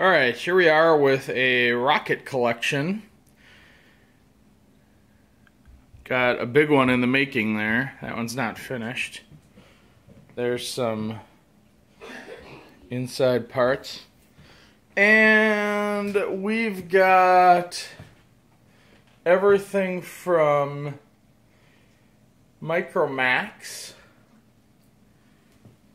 All right, here we are with a rocket collection. Got a big one in the making there. That one's not finished. There's some inside parts. And we've got everything from Micro Maxx,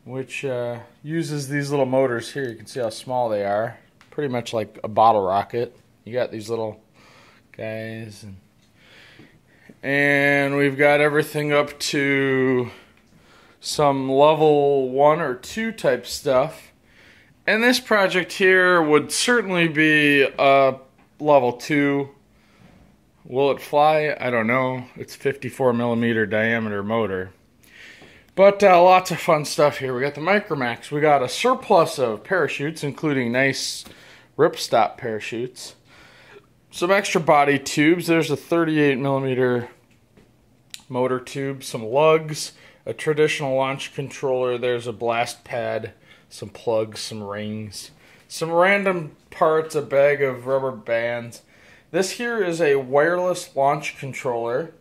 which uh, uses these little motors here. You can see how small they are pretty much like a bottle rocket. You got these little guys and and we've got everything up to some level 1 or 2 type stuff. And this project here would certainly be a level 2. Will it fly? I don't know. It's 54 millimeter diameter motor. But uh, lots of fun stuff here. We got the Micro Maxx. We got a surplus of parachutes, including nice ripstop parachutes. Some extra body tubes. There's a 38 millimeter motor tube, some lugs, a traditional launch controller. There's a blast pad, some plugs, some rings, some random parts, a bag of rubber bands. This here is a wireless launch controller.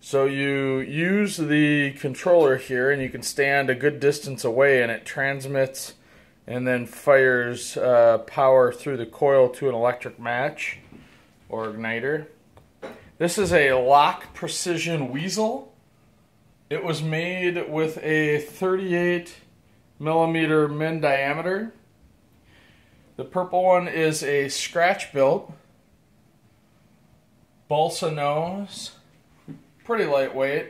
So you use the controller here and you can stand a good distance away and it transmits and then fires uh, power through the coil to an electric match or igniter. This is a LOC Precision Weasel. It was made with a 38 millimeter min diameter. The purple one is a scratch built balsa nose, pretty lightweight,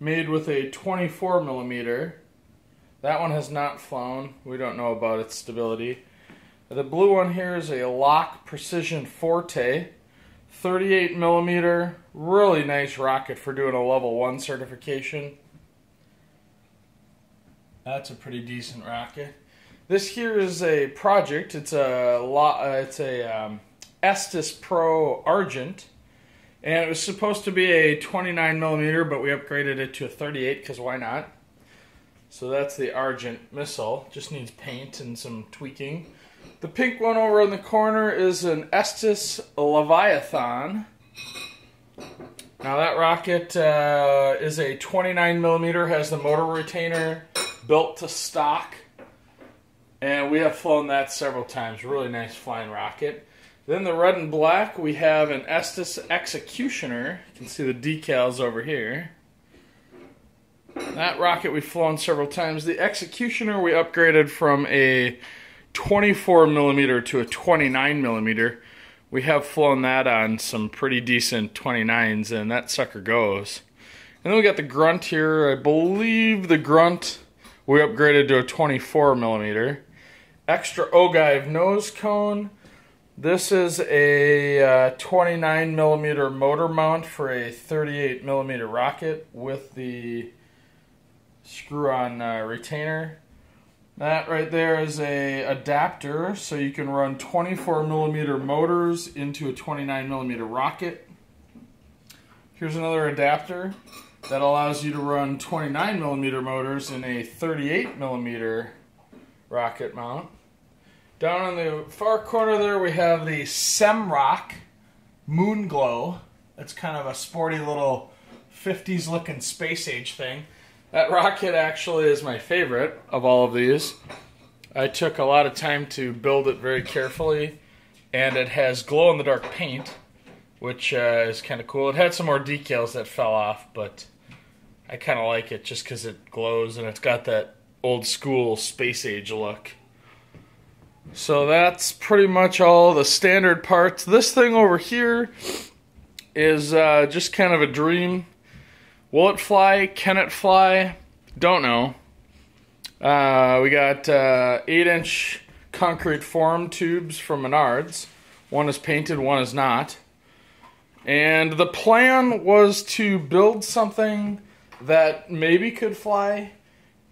made with a 24 millimeter that one has not flown. We don't know about its stability. The blue one here is a LOC Precision Forte, 38 millimeter, really nice rocket for doing a level one certification. That's a pretty decent rocket. This here is a project. It's a uh, it's a um, Estes Pro Argent, and it was supposed to be a 29 millimeter, but we upgraded it to a 38 because why not? So that's the Argent missile. Just needs paint and some tweaking. The pink one over in the corner is an Estes Leviathan. Now that rocket uh, is a 29 millimeter, has the motor retainer built to stock, and we have flown that several times. Really nice flying rocket. Then the red and black, we have an Estes Executioner. You can see the decals over here. That rocket we've flown several times. The Executioner we upgraded from a 24 millimeter to a 29 millimeter. We have flown that on some pretty decent 29s, and that sucker goes. And then we got the Grunt here. I believe the Grunt we upgraded to a 24 millimeter. Extra ogive nose cone. This is a uh, 29 millimeter motor mount for a 38 millimeter rocket with the screw on uh, retainer. That right there is a adapter, so you can run 24 millimeter motors into a 29 millimeter rocket. Here's another adapter that allows you to run 29 millimeter motors in a 38 millimeter rocket mount. Down in the far corner there, we have the Semroc Moonglow. That's kind of a sporty little 50s looking space age thing. That rocket actually is my favorite of all of these. I took a lot of time to build it very carefully, and it has glow in the dark paint, which uh, is kind of cool. It had some more decals that fell off, but I kind of like it just because it glows and it's got that old school space age look. So that's pretty much all the standard parts. This thing over here is uh, just kind of a dream Will it fly? Can it fly? Don't know. Uh, we got uh, 8 inch concrete form tubes from Menards. One is painted, one is not. And the plan was to build something that maybe could fly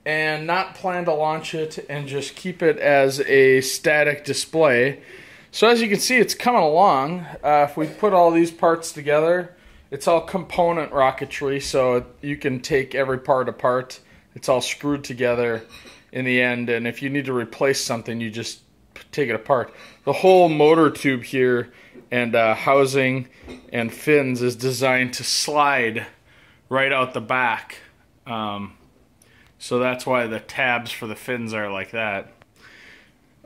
and not plan to launch it and just keep it as a static display. So as you can see, it's coming along. Uh, if we put all these parts together, it's all component rocketry, so you can take every part apart. It's all screwed together in the end, and if you need to replace something, you just take it apart. The whole motor tube here and uh, housing and fins is designed to slide right out the back. Um, so that's why the tabs for the fins are like that.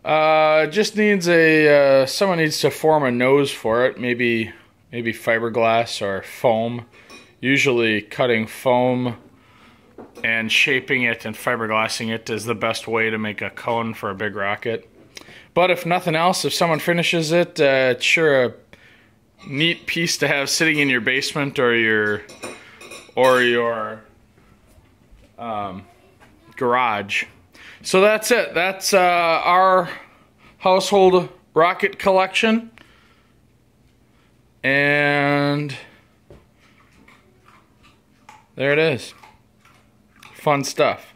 Uh, just needs a uh, someone needs to form a nose for it. Maybe maybe fiberglass or foam. Usually, cutting foam and shaping it and fiberglassing it is the best way to make a cone for a big rocket. But if nothing else, if someone finishes it, uh, it's sure a neat piece to have sitting in your basement or your or your um, garage. So that's it. That's uh, our household rocket collection. And there it is. Fun stuff.